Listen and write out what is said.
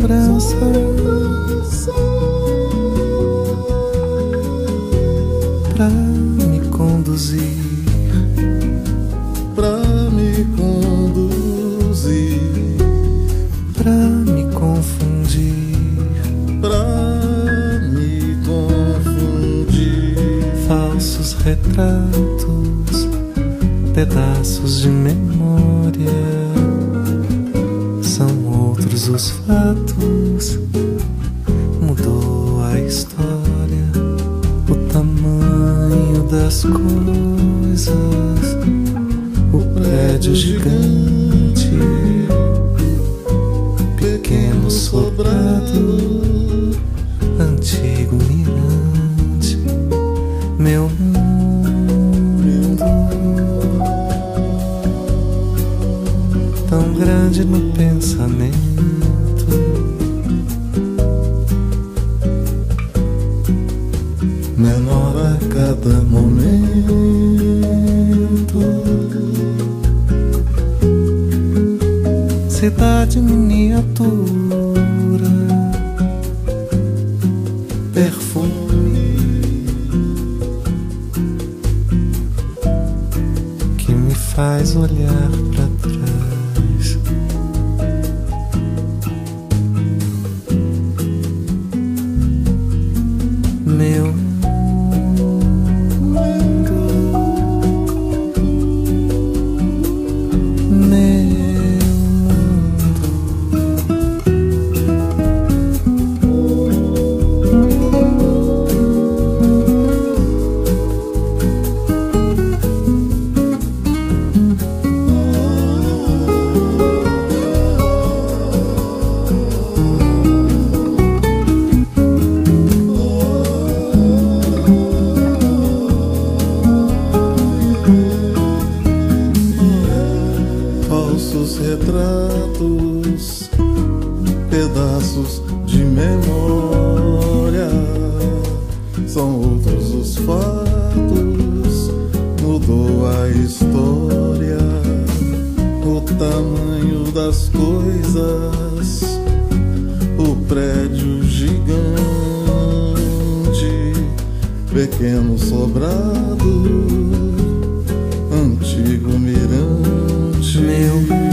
Lembrança. Pra me conduzir. Pra me conduzir. Pra me confundir. Pra me confundir. Falsos retratos, pedaços de memória. Outros os fatos. Mudou a história. O tamanho das coisas. O prédio gigante. Pequeno sobrado. Antigo mirante. Meu Tão grande no pensamento. menor a cada momento. Cidade miniatura. Perfume que me faz olhar pra de memória. São outros os fatos, mudou a história, o tamanho das coisas, o prédio gigante, pequeno sobrado, antigo mirante. Meu